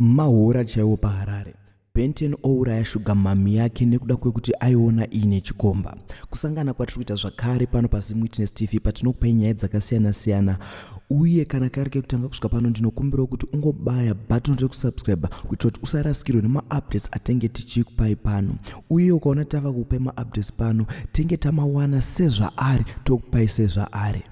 mahora chaiwo paharare. Benten ouraya shuga mami yake nekuda kwekuti aiona iine chikomba. Kusangana kwatiri kuita zvakare pano pazimwitness tv patinokupai nyaya dzakasiyana-siyana uye kana kari kekutanga kusvika pano ndinokumbirawo kuti ungobaya button rekusubscribe kuitira kuti usarasikirwe nemaupdates atenge tichikupai pano. Uye ukaona tava kupai maupdates pano tenge tamawana sezvaari tokupai sezvaari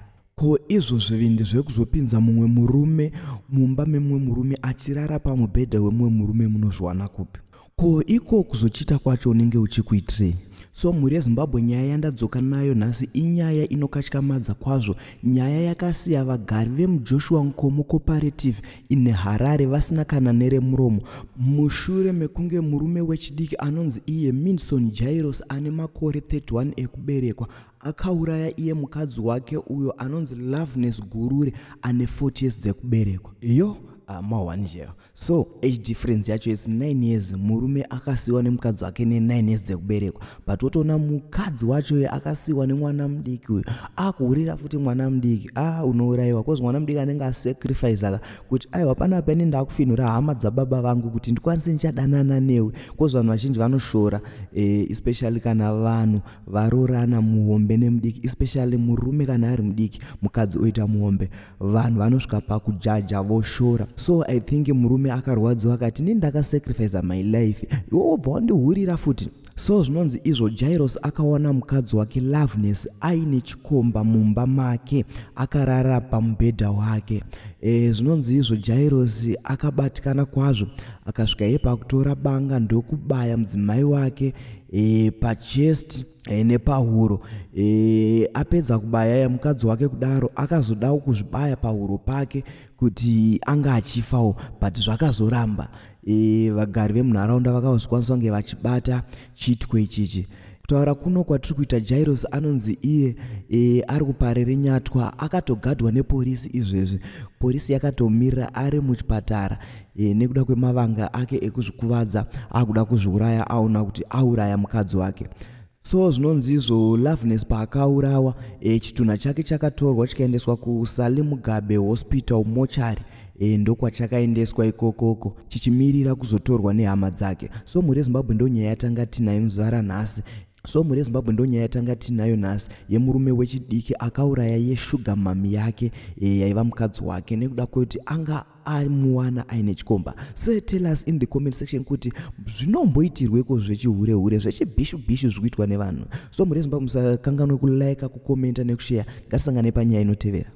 ko izvozvi ndezvekuzopinza mumwe murume mumba memumwe murume achirara pamubhedha wemumwe murume munozviwana kupi ko iko kuzochita kwacho unenge uchikuitirei so mhuri yezimbabwe nyaya yandadzoka nayo nhasi inyaya inokatyamadza kwazvo. Nyaya yakasiya vagari vemujoshua nkomo cooperative ine harare vasina kana neremuromo mushure mekunge murume wechidiki anonzi iye minson jairos ane makore 31 ekuberekwa akauraya iye mukadzi wake uyo anonzi loveness gurure ane 40 years dzekuberekwa. Iyo uh, mawanjeyo so age difference yacho is 9 years. Murume akasiyiwa nemukadzi wake ne9 years dzekuberekwa. But wotoona mukadzi wacho akasiyiwa nemwana mudiki uyu akuurira futi mwana mudiki. A ah, unourayiwa kozi mwana mudiki anenge asacrifice aka kuti aiwa panapa ine ndakufinhura hama dzababa vangu kuti ndikwanise ndichadanana newe kozi vanhu vazhinji vanoshora eh, especially kana vanhu varorana muhombe nemudiki especially murume kana ari mudiki mukadzi oita muhombe. Vanhu vanosvika pakujaja voshora so i think murume akarwadziwa akati ini ndakasacrifica my life. Iwo wobva wandihurira futi. So zvinonzi izvo jairos akawana mukadzi wake loveness aine chikomba mumba make akarara pamubhedha wake. E, zvinonzi izvo jairos akabatikana kwazvo akasvika ipa kutora banga ndokubaya mudzimai wake e, pachest e, nepahuro e, apedza kubaya ya mukadzi wake kudaro akazodawo kuzvibaya pahuro pake kuti anga achifawo but zvakazoramba. E, vagari vemunharaunda vakazokwanisa kunge vachibata chitwe ichichi kutaura kuno kwatiri kuita jairos anonzi iye e, ari kuparere nyatwa akatogadwa neporisi izvezvi. Porisi yakatomirira ari muchipatara e, nekuda kwemavanga ake ekuzvikuvadza akuda kuzviuraya aona kuti auraya mukadzi wake. So zvinonzi izvo loveness paakaurawa e, chitunha chake chakatorwa chikaendeswa kusalimugabe hospital mochari e, ndokwachakaendeswa ikokoko chichimirira kuzotorwa nehama dzake. So mhuri yezimbabwe ndo nyaya yatanga tinayo muzvara nhasi so mhuri yezimbabwe ndo nyaya yatanga tinayo nhasi yemurume wechidiki akauraya yeshuga mami yake e, yaiva mukadzi wake. Nekuda kwekuti anga amuwana aine chikomba. So tell us in the comment section kuti zvinomboitirweko zvechihure hure zvechibhishu bhishu zvikuitwa nevanhu. So mhuri yezimbabwe musakanganwe kulaika kukomenta nekusheya ngatisangane panyaya inotevera